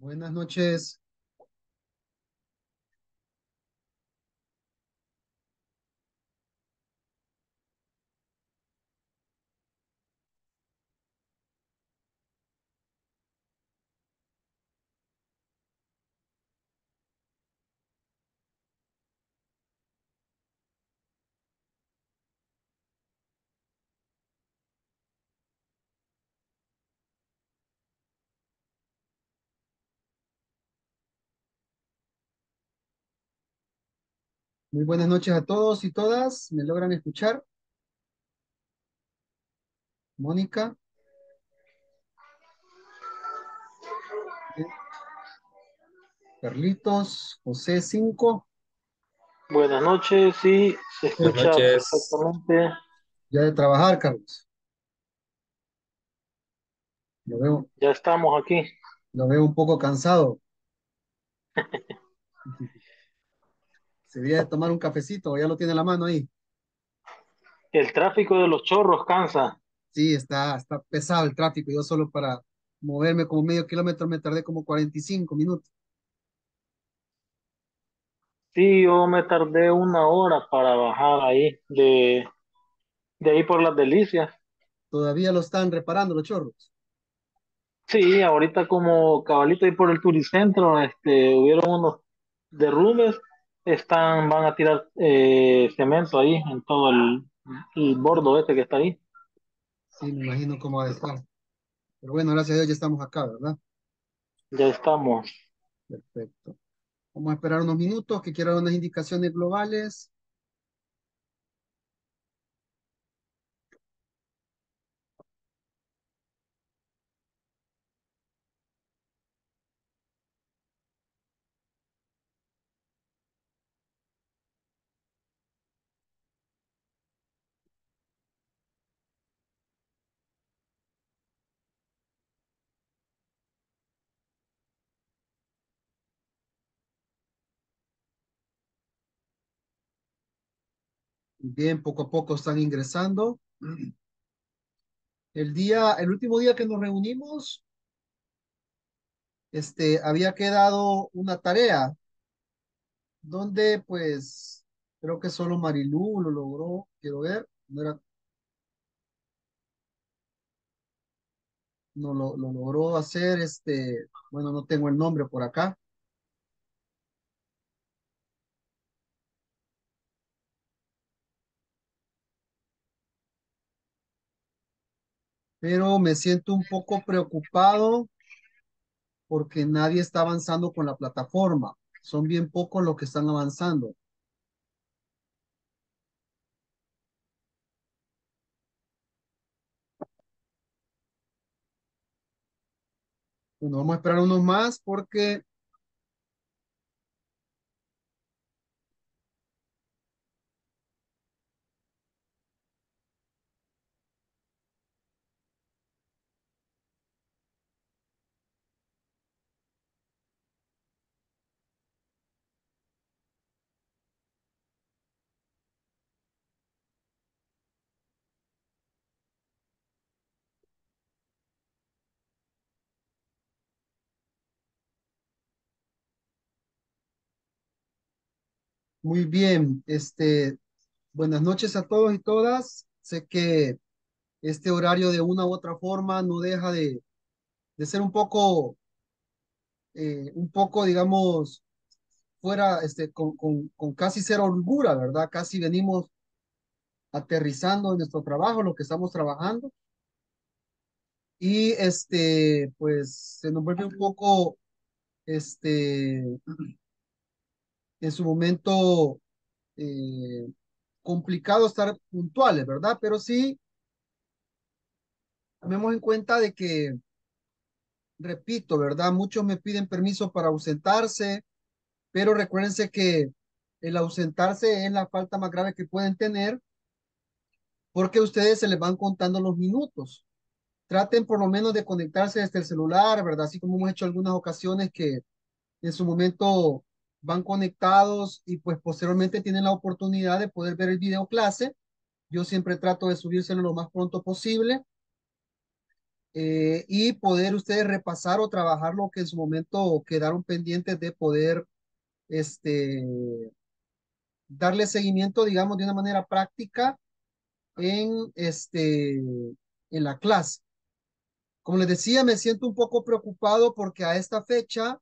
Buenas noches. Muy buenas noches a todos y todas. ¿Me logran escuchar? Mónica. Carlitos, José 5. Buenas noches, sí, se escucha noches. perfectamente. Ya de trabajar, Carlos. Lo veo, Ya estamos aquí. lo veo un poco cansado. Se de tomar un cafecito, ya lo tiene en la mano ahí. El tráfico de los chorros cansa. Sí, está, está pesado el tráfico. Yo solo para moverme como medio kilómetro me tardé como 45 minutos. Sí, yo me tardé una hora para bajar ahí, de, de ahí por las delicias. Todavía lo están reparando los chorros. Sí, ahorita como cabalito ahí por el turicentro, este, hubieron unos derrumbes, están, van a tirar eh, cemento ahí en todo el, el bordo este que está ahí. Sí, me imagino cómo va a estar. Pero bueno, gracias a Dios ya estamos acá, ¿verdad? Ya estamos. Perfecto. Vamos a esperar unos minutos que quiero dar unas indicaciones globales. Bien, poco a poco están ingresando. El día, el último día que nos reunimos, este, había quedado una tarea donde, pues, creo que solo Marilú lo logró, quiero ver, no era, no lo, lo logró hacer, este, bueno, no tengo el nombre por acá. Pero me siento un poco preocupado porque nadie está avanzando con la plataforma. Son bien pocos los que están avanzando. Bueno, vamos a esperar unos más porque muy bien. Este, buenas noches a todos y todas. Sé que este horario de una u otra forma no deja de, de ser un poco, eh, un poco, digamos, fuera, este, con, con, con casi cero holgura, ¿verdad? Casi venimos aterrizando en nuestro trabajo, lo que estamos trabajando. Y este, pues se nos vuelve un poco, este, en su momento eh, complicado estar puntuales, ¿verdad? Pero sí, tomemos en cuenta de que, repito, ¿verdad? Muchos me piden permiso para ausentarse, pero recuérdense que el ausentarse es la falta más grave que pueden tener porque ustedes se les van contando los minutos. Traten por lo menos de conectarse desde el celular, ¿verdad? Así como hemos hecho algunas ocasiones que en su momento van conectados y pues posteriormente tienen la oportunidad de poder ver el video clase. Yo siempre trato de subírselo lo más pronto posible. eh, y poder ustedes repasar o trabajar lo que en su momento quedaron pendientes de poder este, darle seguimiento, digamos, de una manera práctica en, este, en la clase. Como les decía, me siento un poco preocupado porque a esta fecha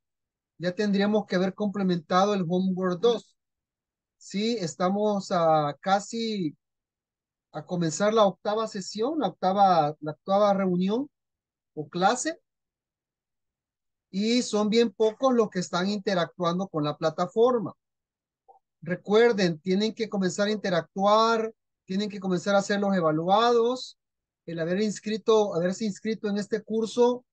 ya tendríamos que haber complementado el Homework 2. Sí, estamos a casi a comenzar la octava sesión, la octava, octava reunión o clase. Y son bien pocos los que están interactuando con la plataforma. Recuerden, tienen que comenzar a interactuar, tienen que comenzar a ser los evaluados. El haber inscrito, haberse inscrito en este curso,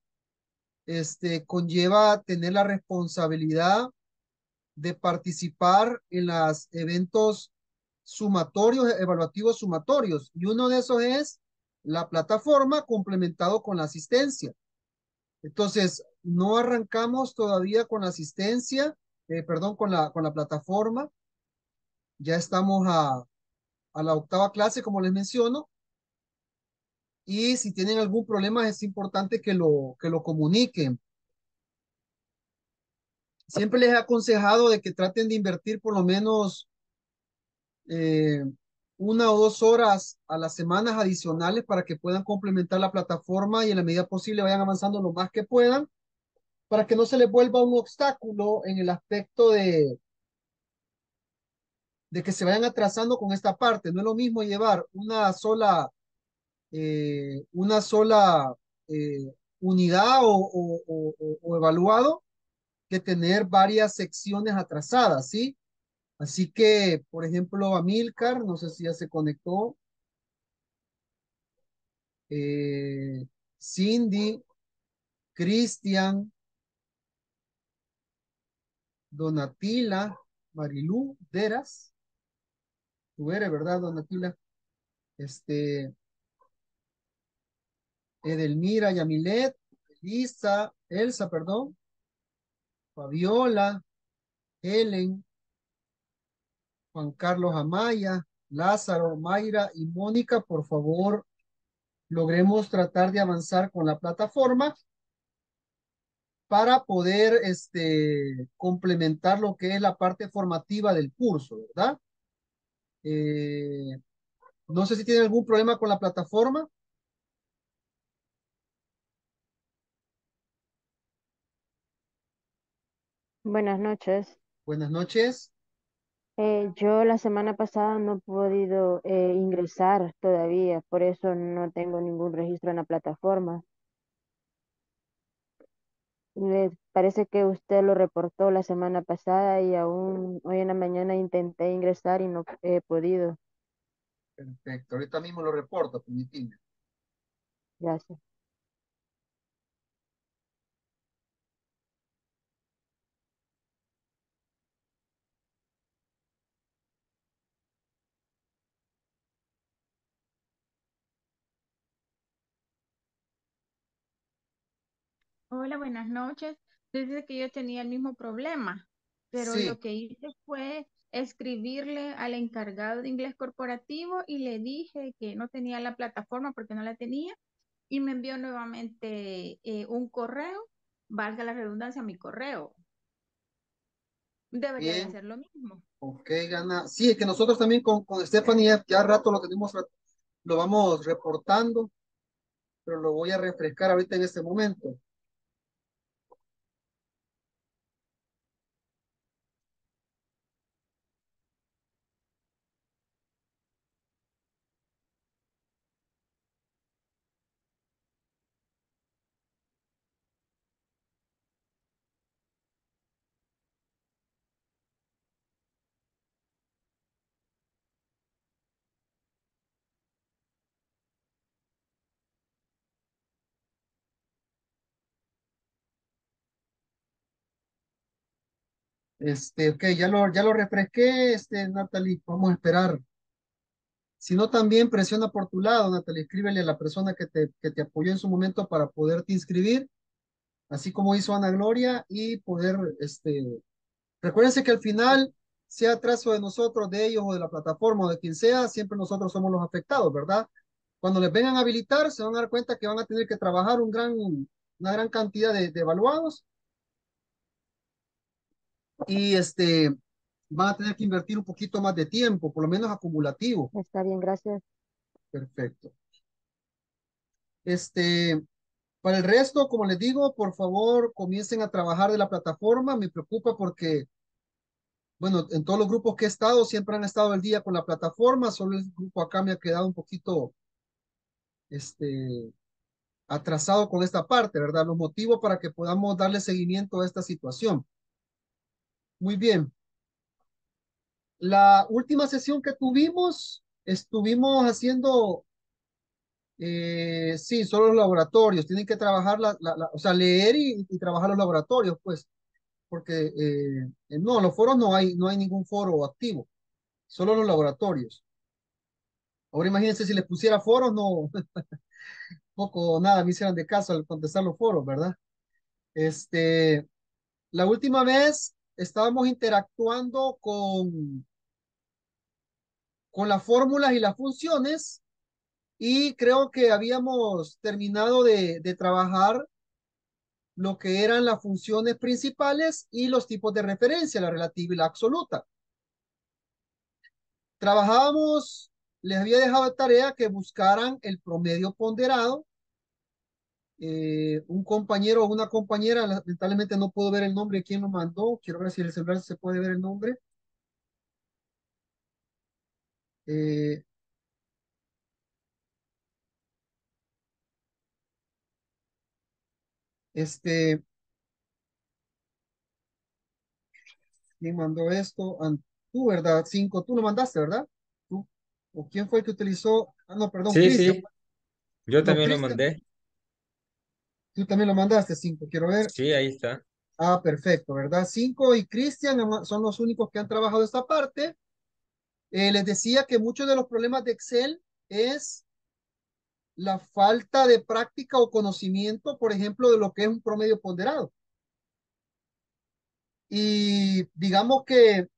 este, conlleva tener la responsabilidad de participar en los eventos sumatorios, evaluativos sumatorios. Y uno de esos es la plataforma complementado con la asistencia. Entonces, no arrancamos todavía con la asistencia, eh, perdón, con la, con la plataforma. Ya estamos a, a la octava clase, como les menciono. Y si tienen algún problema, es importante que lo, que lo comuniquen. Siempre les he aconsejado de que traten de invertir por lo menos eh, una o dos horas a las semanas adicionales para que puedan complementar la plataforma y en la medida posible vayan avanzando lo más que puedan para que no se les vuelva un obstáculo en el aspecto de, de que se vayan atrasando con esta parte. No es lo mismo llevar una sola, eh, una sola eh, unidad o, evaluado que tener varias secciones atrasadas, ¿sí? Así que, por ejemplo, Amilcar, no sé si ya se conectó. Eh, Cindy, Cristian, Donatila, Marilú, Deras. Tú eres, ¿verdad, Donatila? Este, Edelmira, Yamilet, Elisa, Elsa, perdón, Fabiola, Helen, Juan Carlos Amaya, Lázaro, Mayra y Mónica, por favor, logremos tratar de avanzar con la plataforma para poder este, complementar lo que es la parte formativa del curso, ¿verdad? Eh, no sé si tienen algún problema con la plataforma. Buenas noches. Buenas noches. Eh, yo la semana pasada no he podido eh, ingresar todavía, por eso no tengo ningún registro en la plataforma. Me parece que usted lo reportó la semana pasada y aún hoy en la mañana intenté ingresar y no he podido. Perfecto, ahorita mismo lo reporto, permíteme. Gracias. Hola, buenas noches. Dice que yo tenía el mismo problema, pero Sí, lo que hice fue escribirle al encargado de inglés corporativo y le dije que no tenía la plataforma porque no la tenía y me envió nuevamente eh, un correo, valga la redundancia, mi correo. Debería de hacer lo mismo. Ok, gana. Sí, es que nosotros también con, con Stephanie ya rato lo tenemos, lo vamos reportando, pero lo voy a refrescar ahorita en este momento. Este, ok, ya lo, ya lo refresqué, este, Natalie, vamos a esperar. Si no, también presiona por tu lado, Natalie, escríbele a la persona que te, que te apoyó en su momento para poderte inscribir, así como hizo Ana Gloria, y poder, este, recuérdense que al final, sea trazo de nosotros, de ellos o de la plataforma o de quien sea, siempre nosotros somos los afectados, ¿verdad? Cuando les vengan a habilitar, se van a dar cuenta que van a tener que trabajar un gran, una gran cantidad de, de evaluados y este, van a tener que invertir un poquito más de tiempo, por lo menos acumulativo. Está bien, gracias. Perfecto. Este, para el resto, como les digo, por favor, comiencen a trabajar de la plataforma. Me preocupa porque, bueno, en todos los grupos que he estado, siempre han estado el día con la plataforma. Solo el grupo acá me ha quedado un poquito, este, atrasado con esta parte, ¿verdad? Los motivos para que podamos darle seguimiento a esta situación. Muy bien. La última sesión que tuvimos, estuvimos haciendo, eh, sí, solo los laboratorios, tienen que trabajar, la, la, o sea, leer y, trabajar los laboratorios, pues, porque eh, no, los foros no hay, no hay ningún foro activo, solo los laboratorios. Ahora imagínense si les pusiera foros, no, poco nada me hicieran de caso al contestar los foros, ¿verdad? Este, la última vez estábamos interactuando con, con las fórmulas y las funciones y creo que habíamos terminado de, de trabajar lo que eran las funciones principales y los tipos de referencia, la relativa y la absoluta. Trabajábamos, les había dejado de tarea que buscaran el promedio ponderado eh, un compañero o una compañera, lamentablemente no puedo ver el nombre de quién lo mandó, quiero ver si en el celular se puede ver el nombre. Eh, este, ¿quién mandó esto? Tú, ¿verdad? Cinco, tú lo mandaste, ¿verdad? ¿Tú? ¿O quién fue el que utilizó? Ah, no, perdón. Sí, sí. Yo también lo mandé. Tú también lo mandaste, cinco, quiero ver. Sí, ahí está. Ah, perfecto, ¿verdad? Cinco y Cristian son los únicos que han trabajado esta parte. Eh, les decía que muchos de los problemas de Excel es la falta de práctica o conocimiento, por ejemplo, de lo que es un promedio ponderado. Y digamos que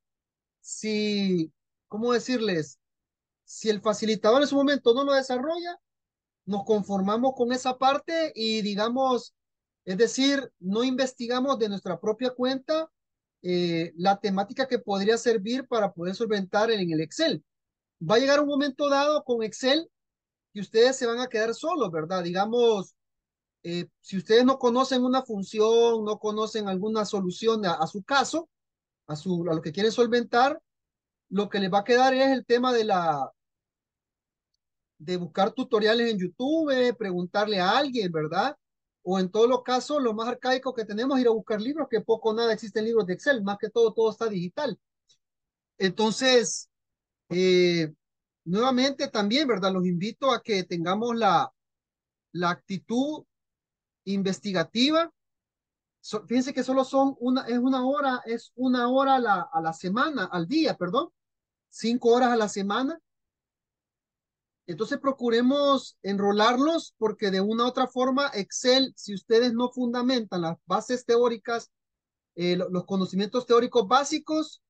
si, ¿cómo decirles? Si el facilitador en su momento no lo desarrolla, nos conformamos con esa parte y digamos, es decir, no investigamos de nuestra propia cuenta eh, la temática que podría servir para poder solventar en el Excel. Va a llegar un momento dado con Excel que ustedes se van a quedar solos, ¿verdad? Digamos, eh, si ustedes no conocen una función, no conocen alguna solución a, a su caso, a, su, a lo que quieren solventar, lo que les va a quedar es el tema de la, de buscar tutoriales en YouTube, preguntarle a alguien, ¿verdad? O en todos los casos, lo más arcaico que tenemos es ir a buscar libros, que poco o nada existen libros de Excel, más que todo, todo está digital. Entonces, eh, nuevamente también, ¿verdad? Los invito a que tengamos la, la actitud investigativa. fíjense que solo son una, es una hora, es una hora a la, a la semana, al día, perdón, cinco horas a la semana entonces procuremos enrolarlos porque de una u otra forma Excel, si ustedes no fundamentan las bases teóricas, eh, los conocimientos teóricos básicos,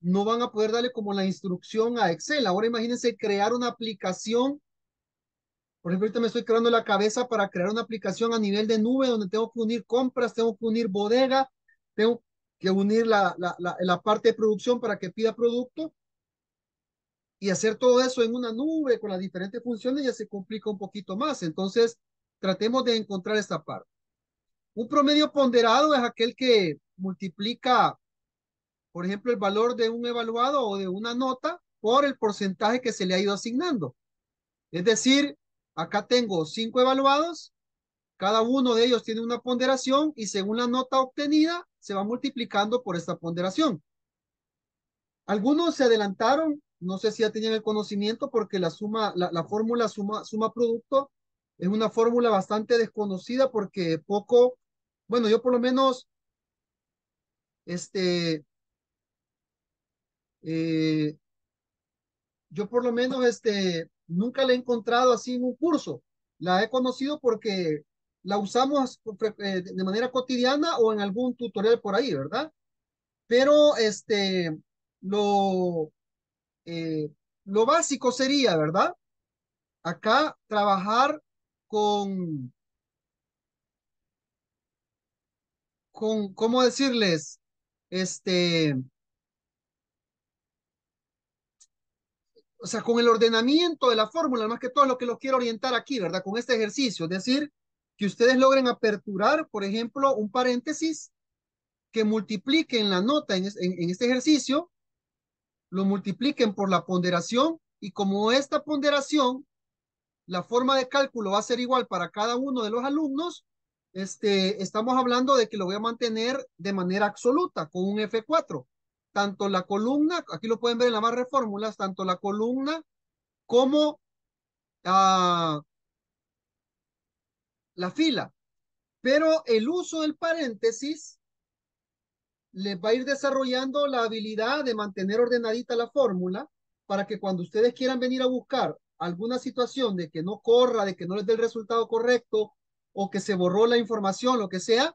no van a poder darle como la instrucción a Excel. Ahora imagínense crear una aplicación. Por ejemplo, ahorita me estoy creando la cabeza para crear una aplicación a nivel de nube donde tengo que unir compras, tengo que unir bodega, tengo que unir la, la, la, la parte de producción para que pida producto y hacer todo eso en una nube con las diferentes funciones ya se complica un poquito más. Entonces, tratemos de encontrar esta parte. Un promedio ponderado es aquel que multiplica, por ejemplo, el valor de un evaluado o de una nota por el porcentaje que se le ha ido asignando. Es decir, acá tengo cinco evaluados, cada uno de ellos tiene una ponderación y según la nota obtenida se va multiplicando por esta ponderación. Algunos se adelantaron no sé si ya tenían el conocimiento porque la suma, la, la fórmula suma, suma producto es una fórmula bastante desconocida porque poco, bueno, yo por lo menos, este, eh, yo por lo menos, este, nunca la he encontrado así en un curso. La he conocido porque la usamos eh, de manera cotidiana o en algún tutorial por ahí, ¿verdad? Pero, este, lo, eh, lo básico sería, ¿verdad? acá trabajar con, con, ¿cómo decirles? Este, o sea, con el ordenamiento de la fórmula, más que todo lo que los quiero orientar aquí, ¿verdad? Con este ejercicio, es decir, que ustedes logren aperturar, por ejemplo, un paréntesis que multipliquen la nota en, en este ejercicio, lo multipliquen por la ponderación y como esta ponderación, la forma de cálculo va a ser igual para cada uno de los alumnos, este, estamos hablando de que lo voy a mantener de manera absoluta con un F4. Tanto la columna, aquí lo pueden ver en la barra de fórmulas, tanto la columna como uh, la fila. Pero el uso del paréntesis les va a ir desarrollando la habilidad de mantener ordenadita la fórmula para que cuando ustedes quieran venir a buscar alguna situación de que no corra, de que no les dé el resultado correcto o que se borró la información, lo que sea,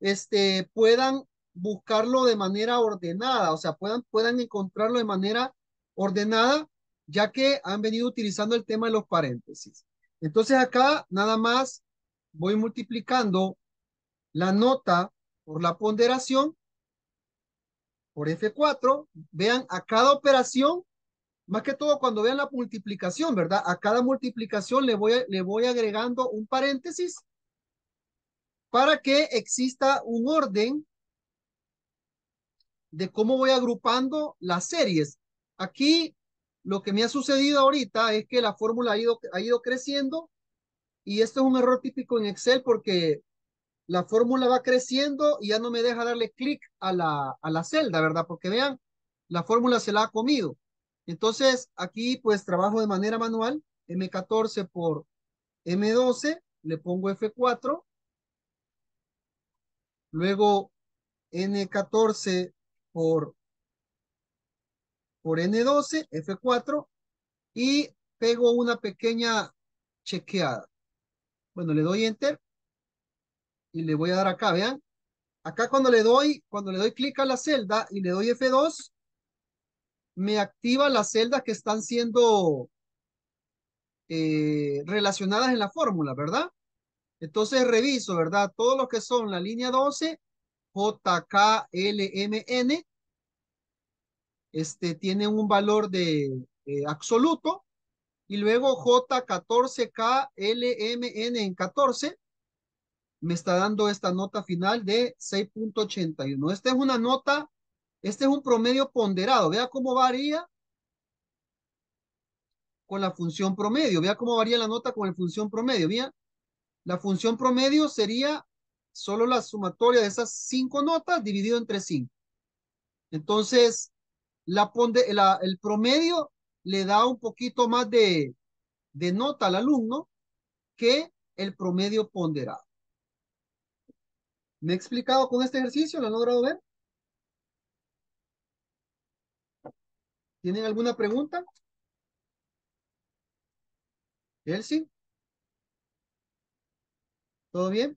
este, puedan buscarlo de manera ordenada, o sea, puedan, puedan encontrarlo de manera ordenada, ya que han venido utilizando el tema de los paréntesis. Entonces acá nada más voy multiplicando la nota por la ponderación por F4. Vean, a cada operación, más que todo cuando vean la multiplicación, ¿verdad? A cada multiplicación le voy, agregando un paréntesis para que exista un orden de cómo voy agrupando las series. Aquí lo que me ha sucedido ahorita es que la fórmula ha ido creciendo y esto es un error típico en Excel porque la fórmula va creciendo y ya no me deja darle clic a la, a la celda, ¿verdad? Porque vean, la fórmula se la ha comido. Entonces, aquí pues trabajo de manera manual, M14 por M12, le pongo F4, luego N14 por, por N12, F4, y pego una pequeña chequeada. Bueno, le doy Enter y le voy a dar acá, vean. Acá cuando le doy, cuando le doy clic a la celda y le doy F2, me activa las celdas que están siendo eh, relacionadas en la fórmula, ¿verdad? Entonces reviso, ¿verdad? Todos los que son la línea 12, JKLMN, este tiene un valor de eh, absoluto, y luego J14KLMN en 14, me está dando esta nota final de 6.81. Esta es una nota, este es un promedio ponderado. Vea cómo varía con la función promedio. Vea cómo varía la nota con la función promedio. Vea, la función promedio sería solo la sumatoria de esas cinco notas dividido entre cinco. Entonces, el promedio le da un poquito más de, de nota al alumno que el promedio ponderado. ¿Me he explicado con este ejercicio? ¿Lo han logrado ver? ¿Tienen alguna pregunta? Elsie. ¿Todo bien?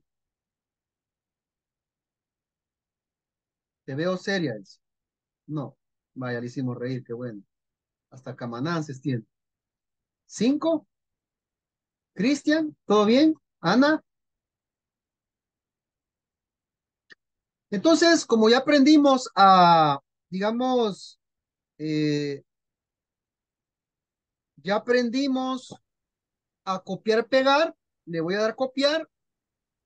Te veo seria, Elsie. No. Vaya, le hicimos reír, qué bueno. Hasta Camanances tiene. ¿Cinco? Cristian, ¿todo bien? Ana. Entonces, como ya aprendimos a, digamos, eh, ya aprendimos a copiar, pegar, le voy a dar copiar,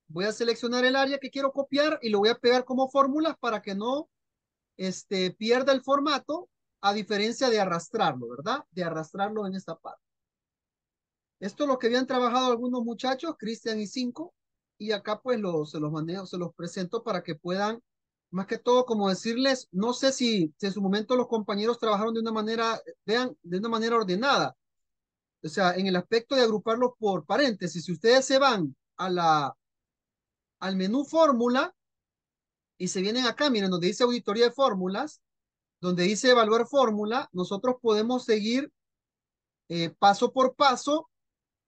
voy a seleccionar el área que quiero copiar y lo voy a pegar como fórmulas para que no este, pierda el formato, a diferencia de arrastrarlo, ¿verdad? De arrastrarlo en esta parte. Esto es lo que habían trabajado algunos muchachos, Cristian y Cinco, y acá pues se los manejo, se los presento para que puedan, más que todo, como decirles, no sé si, si en su momento los compañeros trabajaron de una manera, vean, de una manera ordenada. O sea, en el aspecto de agruparlos por paréntesis, si ustedes se van a la, al menú fórmula y se vienen acá, miren, donde dice auditoría de fórmulas, donde dice evaluar fórmula, nosotros podemos seguir eh, paso por paso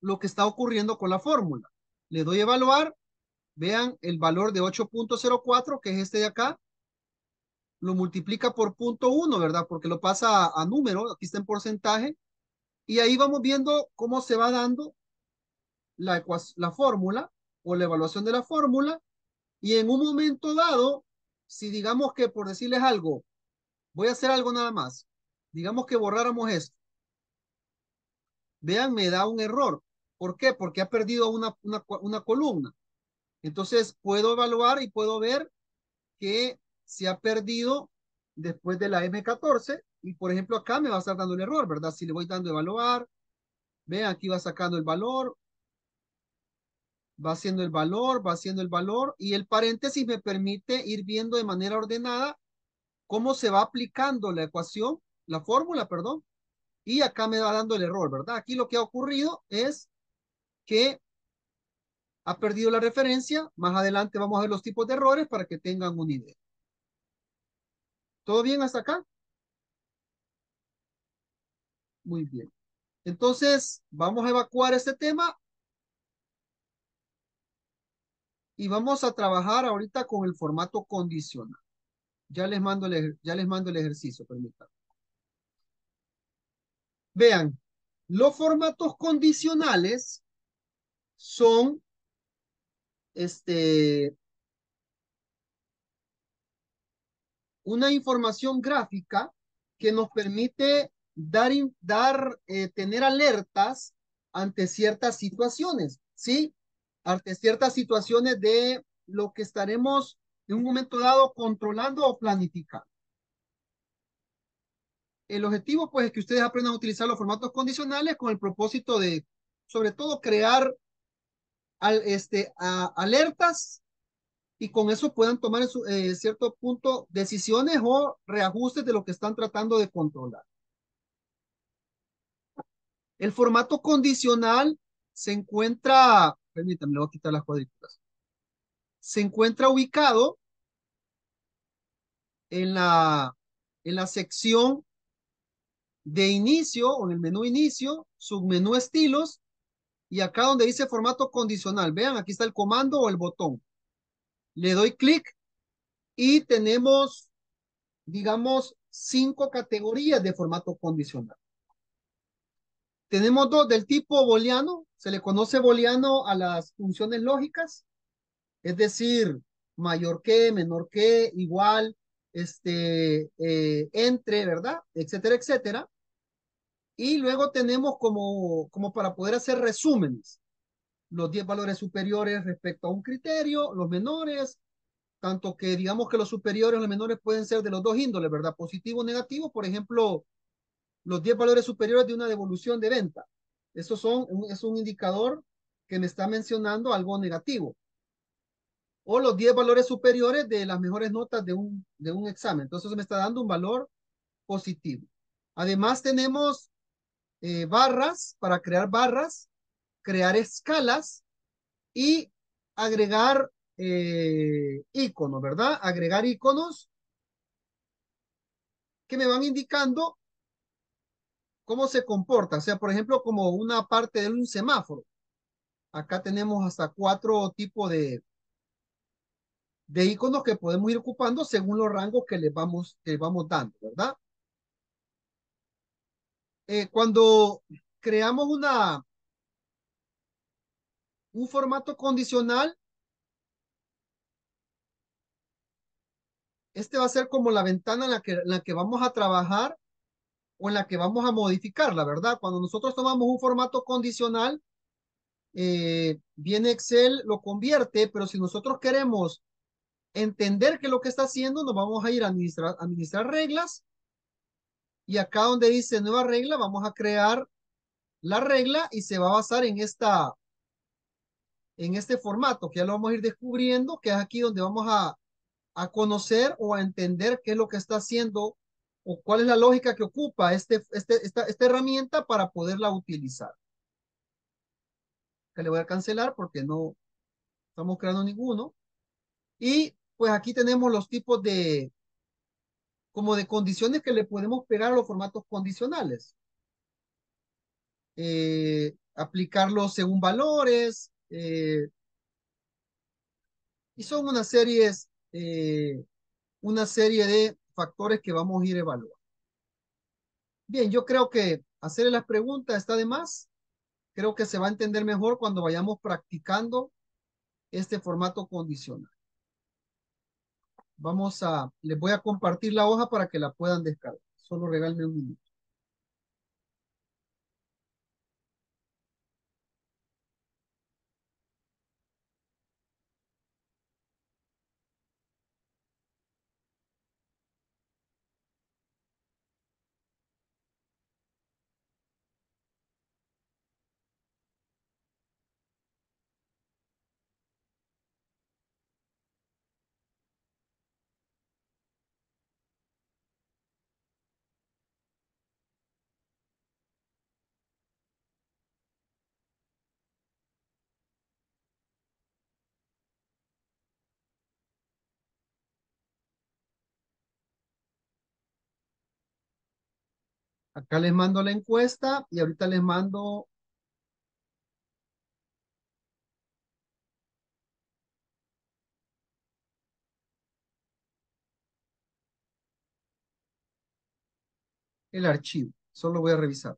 lo que está ocurriendo con la fórmula le doy a evaluar, vean el valor de 8.04, que es este de acá, lo multiplica por punto 1, ¿verdad? Porque lo pasa a, número, aquí está en porcentaje, Y ahí vamos viendo cómo se va dando la, la fórmula o la evaluación de la fórmula. Y en un momento dado, si digamos que por decirles algo, voy a hacer algo nada más. Digamos que borráramos esto. Vean, me da un error. ¿Por qué? Porque ha perdido una, una, una columna. Entonces puedo evaluar y puedo ver que se ha perdido después de la M14 y por ejemplo acá me va a estar dando el error, ¿verdad? Si le voy dando evaluar, vean aquí va sacando el valor, va haciendo el valor, va haciendo el valor y el paréntesis me permite ir viendo de manera ordenada cómo se va aplicando la ecuación, la fórmula, perdón, y acá me va dando el error, ¿verdad? Aquí lo que ha ocurrido es que ha perdido la referencia. Más adelante vamos a ver los tipos de errores para que tengan una idea. ¿Todo bien hasta acá? Muy bien. Entonces, vamos a evacuar este tema. Y vamos a trabajar ahorita con el formato condicional. Ya les mando el, ya les mando el ejercicio, permítanme. Vean, los formatos condicionales son este, una información gráfica que nos permite dar, dar eh, tener alertas ante ciertas situaciones, ¿sí? Ante ciertas situaciones de lo que estaremos en un momento dado controlando o planificando. El objetivo, pues, es que ustedes aprendan a utilizar los formatos condicionales con el propósito de, sobre todo, crear al, este, alertas y con eso puedan tomar en su, eh, cierto punto decisiones o reajustes de lo que están tratando de controlar. El formato condicional se encuentra, permítanme, le voy a quitar las cuadrículas. Se encuentra ubicado en la, en la sección de inicio o en el menú inicio, submenú estilos y acá donde dice formato condicional, vean, aquí está el comando o el botón. Le doy clic y tenemos, digamos, cinco categorías de formato condicional. Tenemos dos del tipo booleano, se le conoce booleano a las funciones lógicas, es decir, mayor que, menor que, igual, este, eh, entre, ¿verdad? Etcétera, etcétera. Y luego tenemos como, como para poder hacer resúmenes, los 10 valores superiores respecto a un criterio, los menores, tanto que digamos que los superiores o los menores pueden ser de los dos índoles, ¿verdad? Positivo o negativo, por ejemplo, los 10 valores superiores de una devolución de venta. Eso son, es un indicador que me está mencionando algo negativo. O los 10 valores superiores de las mejores notas de un, de un examen. Entonces me está dando un valor positivo. Además tenemos eh, barras para crear barras, crear escalas y agregar eh, iconos, ¿verdad? Agregar iconos que me van indicando cómo se comporta. O sea, por ejemplo, como una parte de un semáforo. Acá tenemos hasta cuatro tipos de, de iconos que podemos ir ocupando según los rangos que le vamos, que vamos dando, ¿verdad? Eh, cuando creamos una, un formato condicional, este va a ser como la ventana en la que, la que vamos a trabajar o en la que vamos a modificar, la verdad. Cuando nosotros tomamos un formato condicional, eh, viene Excel, lo convierte, pero si nosotros queremos entender qué es lo que está haciendo, nos vamos a ir a administrar, administrar reglas y acá donde dice nueva regla, vamos a crear la regla y se va a basar en esta, en este formato, que ya lo vamos a ir descubriendo, que es aquí donde vamos a, a conocer o a entender qué es lo que está haciendo o cuál es la lógica que ocupa este, este, esta, esta herramienta para poderla utilizar. Que le voy a cancelar porque no estamos creando ninguno. Y pues aquí tenemos los tipos de, como de condiciones que le podemos pegar a los formatos condicionales. Eh, aplicarlos según valores. Eh, y son una serie, eh, una serie de factores que vamos a ir evaluando. Bien, yo creo que hacerle las preguntas está de más. Creo que se va a entender mejor cuando vayamos practicando este formato condicional. Vamos a, les voy a compartir la hoja para que la puedan descargar. Solo regalme un minuto. Acá les mando la encuesta y ahorita les mando el archivo. Solo voy a revisar.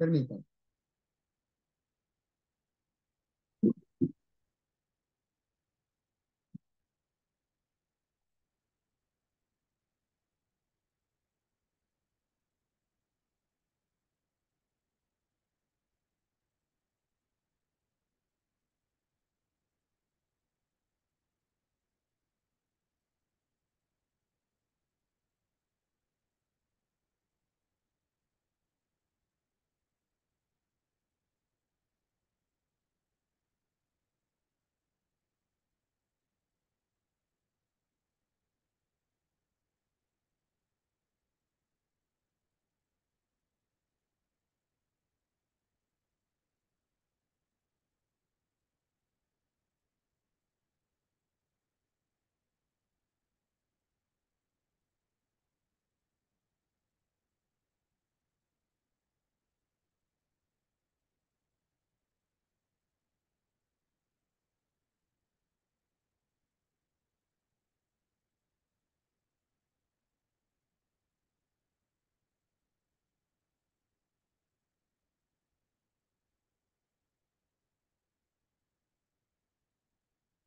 Permítanme.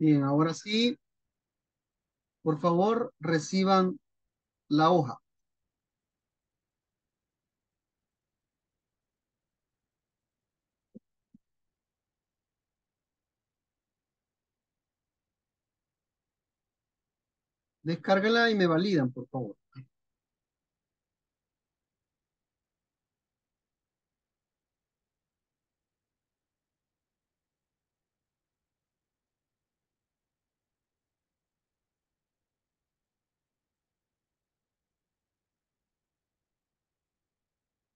Bien, ahora sí, por favor, reciban la hoja. Descárgala y me validan, por favor.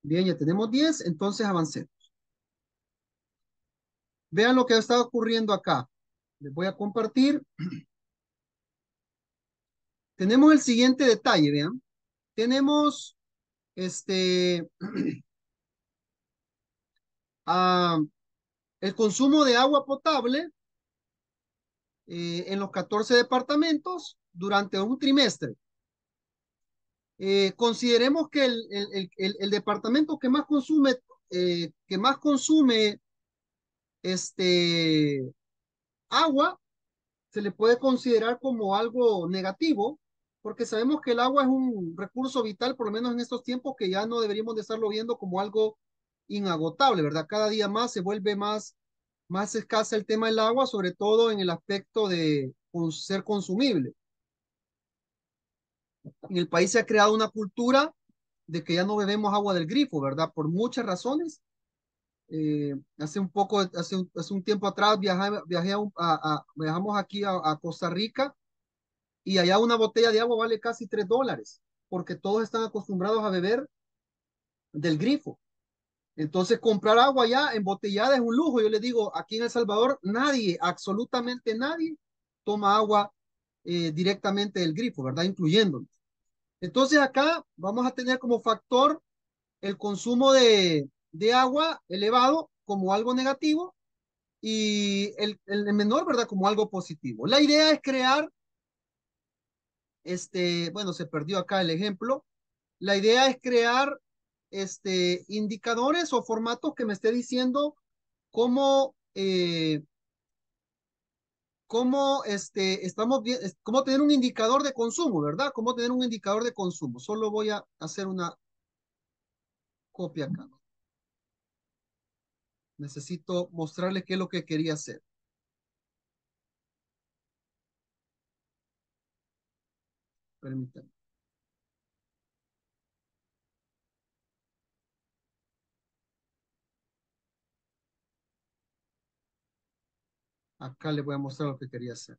Bien, ya tenemos 10, entonces avancemos. Vean lo que está ocurriendo acá. Les voy a compartir. Tenemos el siguiente detalle, vean. Tenemos este ah, el consumo de agua potable eh, en los 14 departamentos durante un trimestre. Eh, consideremos que el, el, el, el, departamento que más consume, eh, que más consume este agua, se le puede considerar como algo negativo, porque sabemos que el agua es un recurso vital, por lo menos en estos tiempos, que ya no deberíamos de estarlo viendo como algo inagotable, ¿verdad? Cada día más se vuelve más, más escasa el tema del agua, sobre todo en el aspecto de ser consumible. En el país se ha creado una cultura de que ya no bebemos agua del grifo, ¿verdad? Por muchas razones. eh, hace un poco, hace un, un tiempo atrás viajé, viajé a, a, viajamos aquí a, Costa Rica y allá una botella de agua vale casi tres dólares porque todos están acostumbrados a beber del grifo. Entonces comprar agua allá embotellada es un lujo. Yo les digo, aquí en El Salvador nadie, absolutamente nadie, toma agua eh, directamente del grifo, ¿verdad? Incluyéndonos. Entonces acá vamos a tener como factor el consumo de, de agua elevado como algo negativo y el, el, menor, ¿verdad? Como algo positivo. La idea es crear, este, bueno, se perdió acá el ejemplo. La idea es crear este, indicadores o formatos que me esté diciendo cómo, eh, cómo este, estamos cómo tener un indicador de consumo, ¿verdad? Cómo tener un indicador de consumo. Solo voy a hacer una copia acá. Necesito mostrarles qué es lo que quería hacer. Permítanme. Acá les voy a mostrar lo que quería hacer.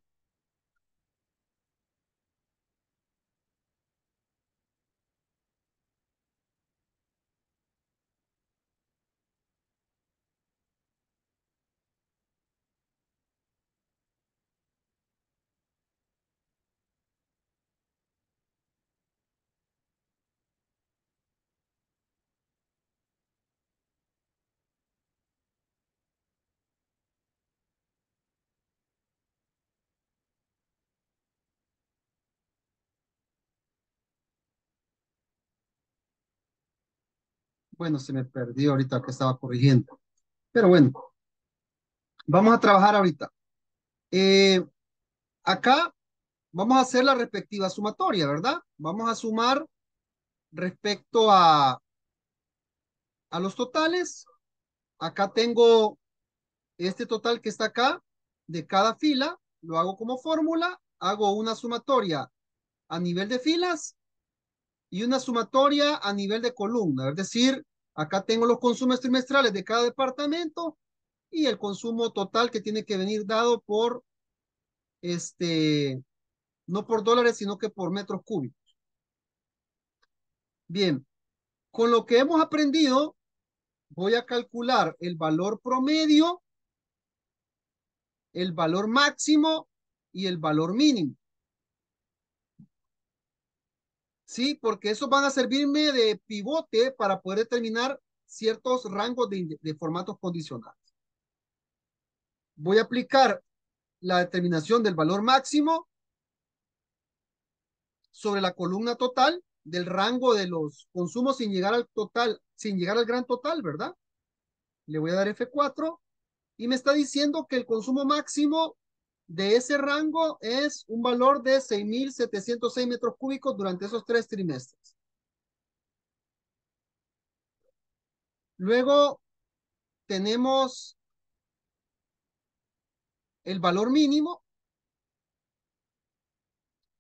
Bueno, se me perdió ahorita que estaba corrigiendo. Pero bueno, vamos a trabajar ahorita. Eh, acá vamos a hacer la respectiva sumatoria, ¿verdad? Vamos a sumar respecto a, a los totales. Acá tengo este total que está acá de cada fila. Lo hago como fórmula. Hago una sumatoria a nivel de filas y una sumatoria a nivel de columna. Es decir, acá tengo los consumos trimestrales de cada departamento y el consumo total que tiene que venir dado por, este, no por dólares, sino que por metros cúbicos. Bien, con lo que hemos aprendido, voy a calcular el valor promedio, el valor máximo y el valor mínimo. Sí, porque esos van a servirme de pivote para poder determinar ciertos rangos de, formatos condicionales. Voy a aplicar la determinación del valor máximo sobre la columna total del rango de los consumos sin llegar al total, sin llegar al gran total, ¿verdad? Le voy a dar F4 y me está diciendo que el consumo máximo de ese rango es un valor de 6.706 metros cúbicos durante esos tres trimestres. Luego tenemos el valor mínimo,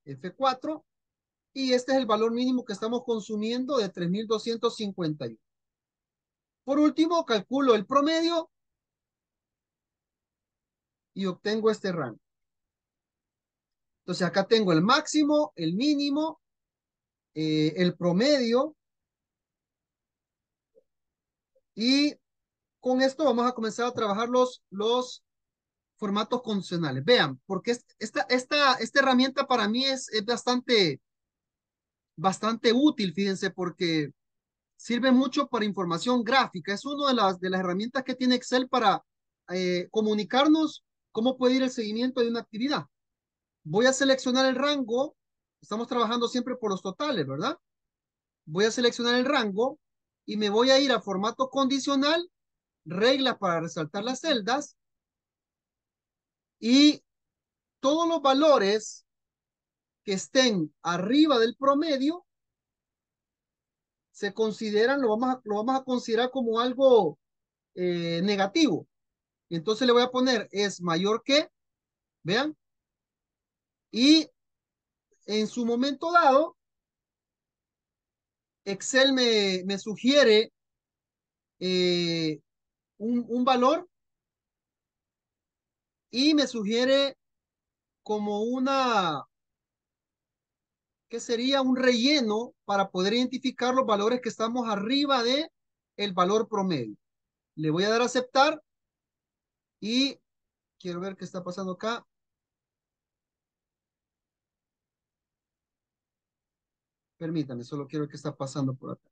F4, y este es el valor mínimo que estamos consumiendo de 3.251. Por último, calculo el promedio y obtengo este rango. Entonces acá tengo el máximo, el mínimo, eh, el promedio. Y con esto vamos a comenzar a trabajar los, los formatos condicionales. Vean, porque esta, esta, esta herramienta para mí es, es bastante, bastante útil, fíjense, porque sirve mucho para información gráfica. Es una de las, de las herramientas que tiene Excel para eh, comunicarnos ¿Cómo puede ir el seguimiento de una actividad? Voy a seleccionar el rango. Estamos trabajando siempre por los totales, ¿verdad? Voy a seleccionar el rango y me voy a ir a formato condicional, reglas para resaltar las celdas y todos los valores que estén arriba del promedio se consideran, lo vamos a, considerar como algo eh, negativo. Entonces le voy a poner es mayor que, vean, y en su momento dado, Excel me, me sugiere eh, un, un valor y me sugiere como una, que sería un relleno para poder identificar los valores que estamos arriba de el valor promedio. Le voy a dar a aceptar y quiero ver qué está pasando acá. Permítame, solo quiero ver qué está pasando por acá.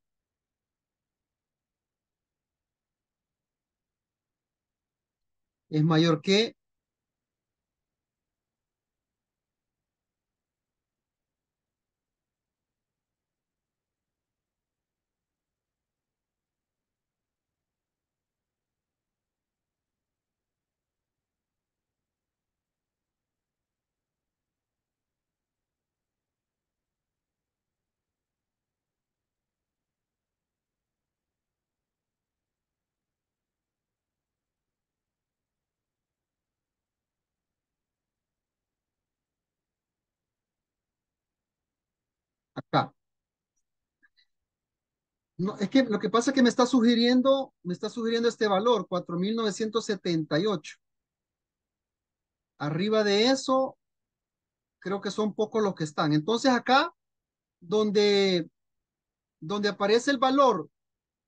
Es mayor que acá. No, es que lo que pasa es que me está sugiriendo, me está sugiriendo este valor, 4.978. Arriba de eso, creo que son pocos los que están. Entonces acá, donde, donde aparece el valor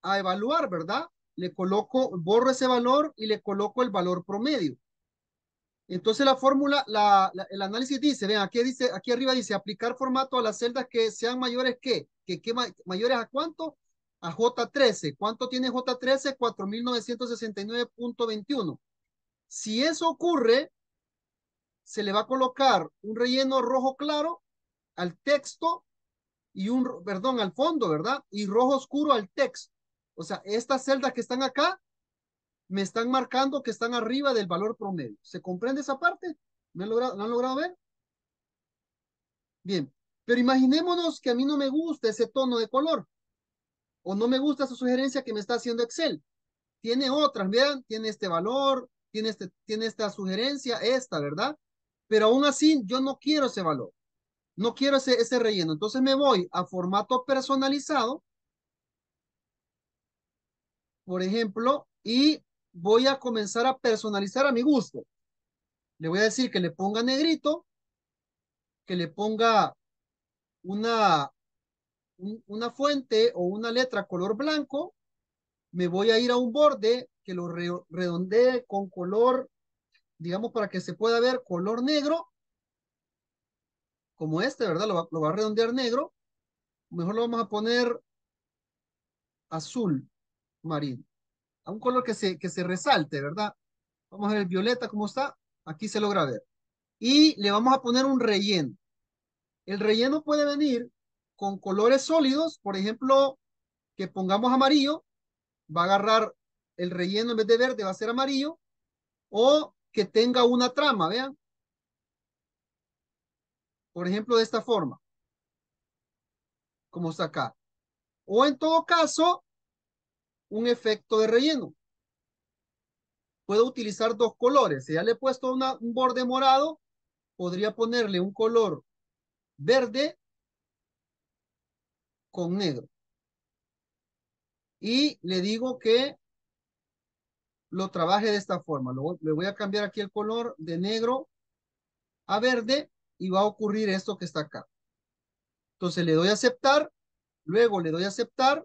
a evaluar, ¿verdad? Le coloco, borro ese valor y le coloco el valor promedio. Entonces la fórmula, la, el análisis dice, vean, aquí dice, aquí arriba dice aplicar formato a las celdas que sean mayores que, que, que mayores a cuánto? A J13. ¿Cuánto tiene J13? 4.969.21. Si eso ocurre, se le va a colocar un relleno rojo claro al texto y un, perdón, al fondo, ¿verdad? Y rojo oscuro al texto. O sea, estas celdas que están acá me están marcando que están arriba del valor promedio. ¿Se comprende esa parte? ¿Me han logrado, ¿lo han logrado ver? Bien, pero imaginémonos que a mí no me gusta ese tono de color o no me gusta esa sugerencia que me está haciendo Excel. Tiene otras, vean, tiene este valor, tiene, este, tiene esta sugerencia, esta, ¿verdad? Pero aún así yo no quiero ese valor, no quiero ese, ese relleno. Entonces me voy a formato personalizado, por ejemplo, y voy a comenzar a personalizar a mi gusto. Le voy a decir que le ponga negrito, que le ponga una, una fuente o una letra color blanco. Me voy a ir a un borde que lo redondee con color, digamos, para que se pueda ver color negro, como este, ¿verdad? Lo va, a redondear negro. Mejor lo vamos a poner azul marino a un color que se, que se resalte, ¿verdad? Vamos a ver el violeta cómo está. Aquí se logra ver. Y le vamos a poner un relleno. El relleno puede venir con colores sólidos, por ejemplo, que pongamos amarillo, va a agarrar el relleno en vez de verde, va a ser amarillo, o que tenga una trama, vean. Por ejemplo, de esta forma, como está acá. O en todo caso, un efecto de relleno. Puedo utilizar dos colores. Si ya le he puesto un borde morado, podría ponerle un color verde con negro. Y le digo que lo trabaje de esta forma. le voy a cambiar aquí el color de negro a verde y va a ocurrir esto que está acá. Entonces le doy a aceptar, luego le doy a aceptar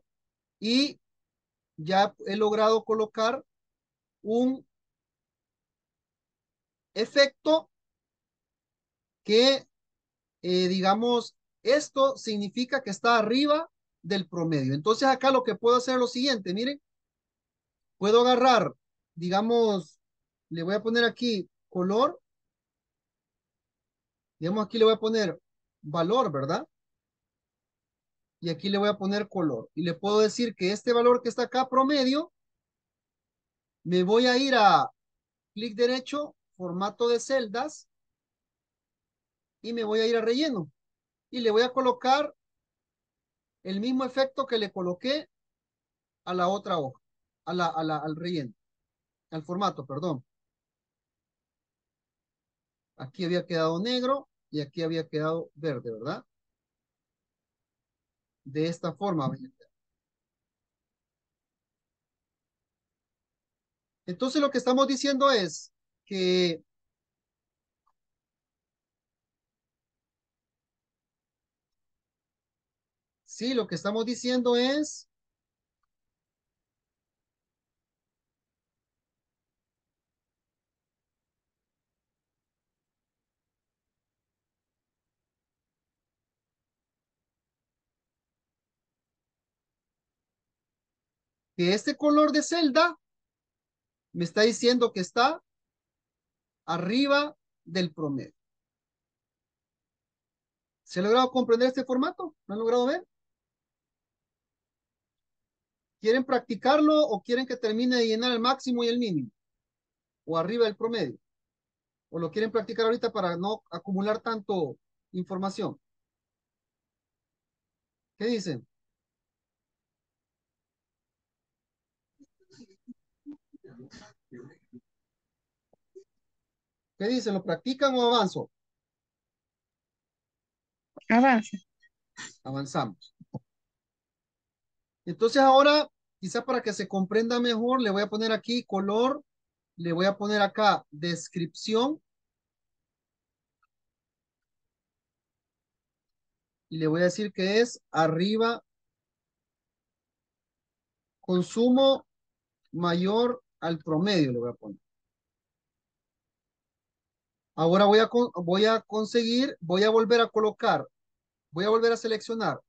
y ya he logrado colocar un efecto que, eh, digamos, esto significa que está arriba del promedio. Entonces acá lo que puedo hacer es lo siguiente, miren, puedo agarrar, digamos, le voy a poner aquí color, digamos aquí le voy a poner valor, ¿verdad? y aquí le voy a poner color. Y le puedo decir que este valor que está acá, promedio, me voy a ir a clic derecho, formato de celdas, y me voy a ir a relleno. Y le voy a colocar el mismo efecto que le coloqué a la otra hoja, a la, a la, al relleno, al formato, perdón. Aquí había quedado negro y aquí había quedado verde, ¿verdad? de esta forma. Entonces lo que estamos diciendo es que sí, lo que estamos diciendo es que este color de celda me está diciendo que está arriba del promedio. ¿Se ha logrado comprender este formato? ¿Lo han logrado ver? ¿Quieren practicarlo o quieren que termine de llenar el máximo y el mínimo? ¿O arriba del promedio? ¿O lo quieren practicar ahorita para no acumular tanto información? ¿Qué dicen? ¿Qué dicen? ¿Lo practican o avanzo? Avanza. Avanzamos. Entonces ahora, quizás para que se comprenda mejor, le voy a poner aquí color, le voy a poner acá descripción. Y le voy a decir que es arriba consumo mayor al promedio, le voy a poner. Ahora voy a, voy a conseguir, voy a volver a colocar, voy a volver a seleccionar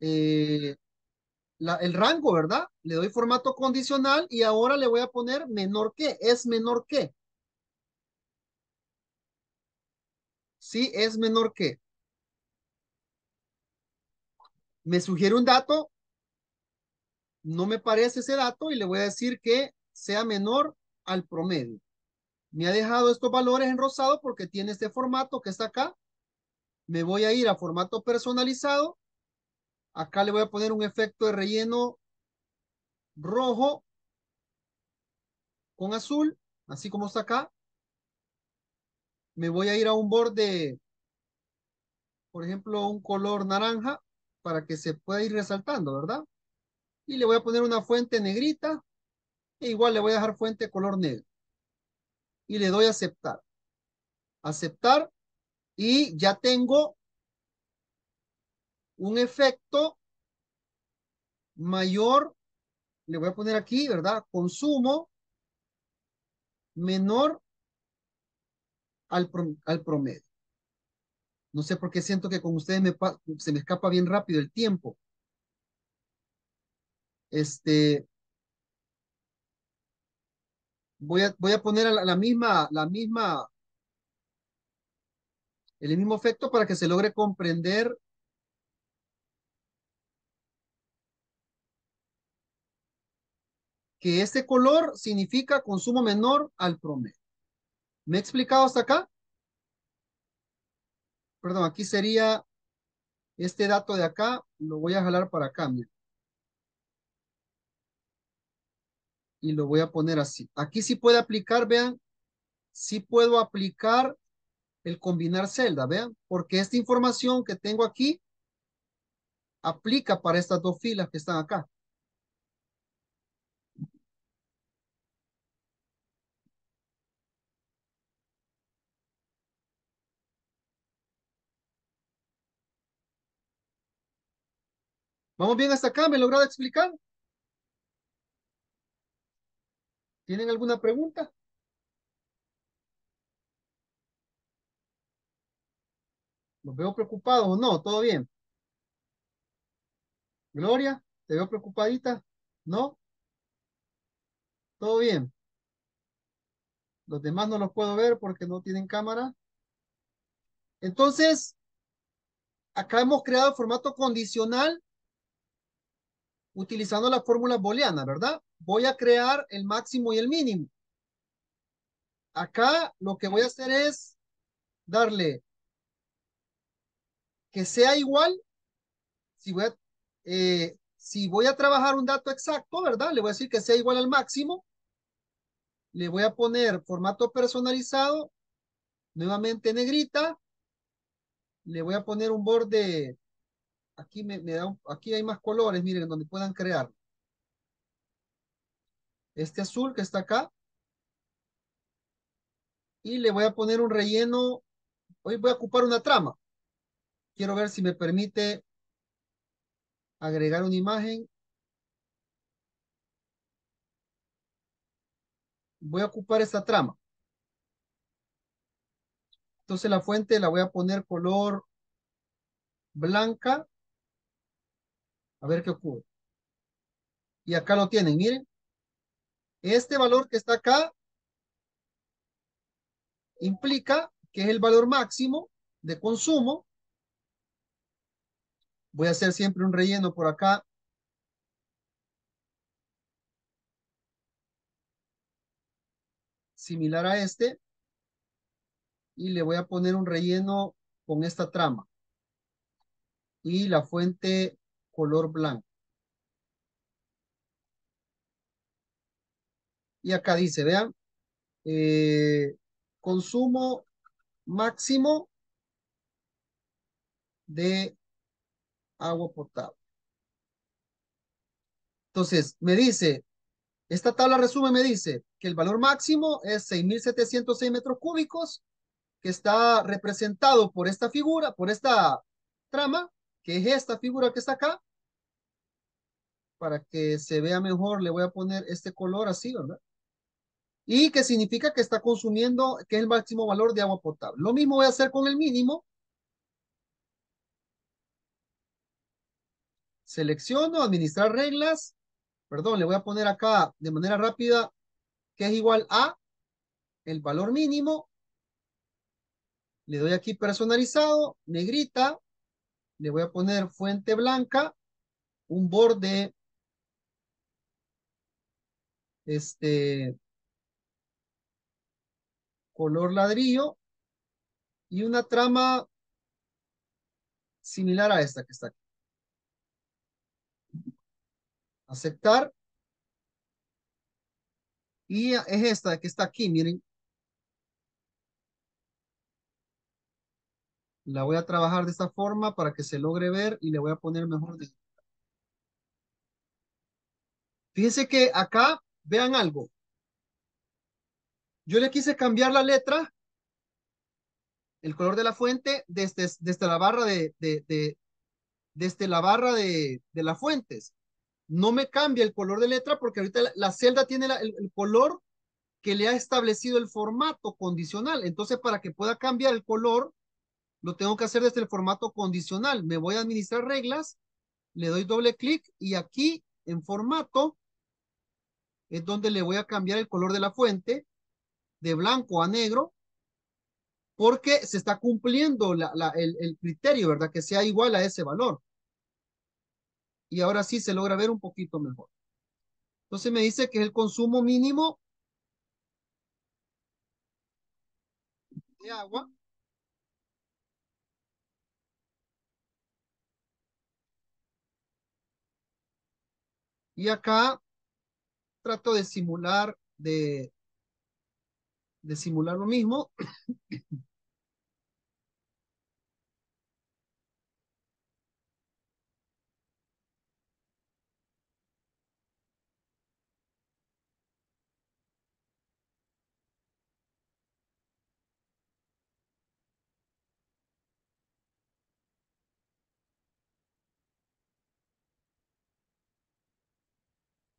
eh, el rango, ¿verdad? Le doy formato condicional y ahora le voy a poner menor que, es menor que. Sí, es menor que. Me sugiere un dato, no me parece ese dato y le voy a decir que sea menor al promedio. Me ha dejado estos valores en rosado porque tiene este formato que está acá. Me voy a ir a formato personalizado. Acá le voy a poner un efecto de relleno rojo con azul, así como está acá. Me voy a ir a un borde, por ejemplo, un color naranja para que se pueda ir resaltando, ¿verdad? Y le voy a poner una fuente negrita e igual le voy a dejar fuente color negro y le doy a aceptar. Aceptar y ya tengo un efecto mayor, le voy a poner aquí, ¿verdad? Consumo menor al, promedio. No sé por qué siento que con ustedes se me escapa bien rápido el tiempo. Este, voy a, voy a poner la, misma, la misma, el mismo efecto para que se logre comprender que este color significa consumo menor al promedio. ¿Me he explicado hasta acá? Perdón, aquí sería este dato de acá, lo voy a jalar para acá. y lo voy a poner así. Aquí sí puede aplicar, vean, sí puedo aplicar el combinar celda, vean, porque esta información que tengo aquí aplica para estas dos filas que están acá. ¿Vamos bien hasta acá? ¿Me he logrado explicar? ¿Tienen alguna pregunta? ¿Los veo preocupados o no? ¿Todo bien? Gloria, ¿te veo preocupadita? ¿No? ¿Todo bien? Los demás no los puedo ver porque no tienen cámara. Entonces, acá hemos creado formato condicional utilizando la fórmula booleana, ¿verdad? Voy a crear el máximo y el mínimo. Acá lo que voy a hacer es darle que sea igual. Si voy a, eh, si voy a trabajar un dato exacto, ¿verdad? Le voy a decir que sea igual al máximo. Le voy a poner formato personalizado. Nuevamente negrita. Le voy a poner un borde Aquí me, da aquí hay más colores, miren, donde puedan crear. este azul que está acá. Y le voy a poner un relleno. Hoy voy a ocupar una trama. Quiero ver si me permite agregar una imagen. Voy a ocupar esta trama. Entonces la fuente la voy a poner color blanca. A ver qué ocurre. Y acá lo tienen, miren. Este valor que está acá implica que es el valor máximo de consumo. Voy a hacer siempre un relleno por acá. Similar a este. Y le voy a poner un relleno con esta trama. Y la fuente color blanco. Y acá dice, vean, eh, consumo máximo de agua potable. Entonces, me dice, esta tabla resume, me dice que el valor máximo es 6.706 metros cúbicos, que está representado por esta figura, por esta trama, que es esta figura que está acá. Para que se vea mejor, le voy a poner este color así, ¿verdad? y que significa que está consumiendo, que es el máximo valor de agua potable. Lo mismo voy a hacer con el mínimo. Selecciono, administrar reglas. Perdón, le voy a poner acá de manera rápida que es igual a el valor mínimo. Le doy aquí personalizado, negrita. Le voy a poner fuente blanca, un borde este color ladrillo y una trama similar a esta que está aquí. Aceptar. Y es esta que está aquí, miren. La voy a trabajar de esta forma para que se logre ver y le voy a poner mejor. Fíjense que acá, vean algo. Yo le quise cambiar la letra, el color de la fuente, desde, desde la barra de, de, desde la barra de, de las fuentes. No me cambia el color de letra porque ahorita la, celda tiene el, color que le ha establecido el formato condicional. Entonces, para que pueda cambiar el color, lo tengo que hacer desde el formato condicional. Me voy a administrar reglas, le doy doble clic y aquí en formato es donde le voy a cambiar el color de la fuente de blanco a negro porque se está cumpliendo la, el, el, criterio, ¿verdad? Que sea igual a ese valor. Y ahora sí se logra ver un poquito mejor. Entonces me dice que es el consumo mínimo de agua. Y acá trato de simular, de, de simular lo mismo.